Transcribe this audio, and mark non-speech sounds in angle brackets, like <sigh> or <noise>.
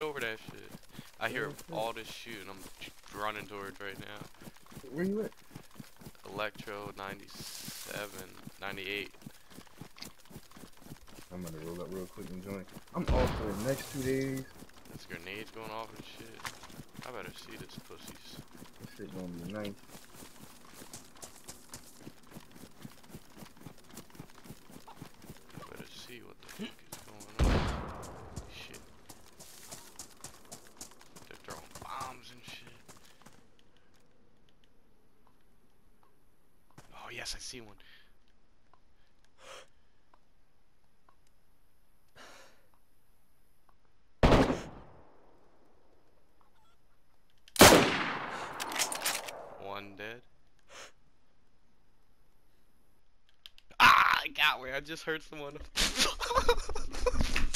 over that shit. I hear all this shooting. I'm running towards right now. Where you at? Electro 97, 98. I'm gonna roll up real quick and join. I'm off for the next two days. There's grenades going off and shit. I better see this pussies. This shit gonna be nice. I better see what the yes, I see one. One dead. Ah, I got where I just heard someone. <laughs>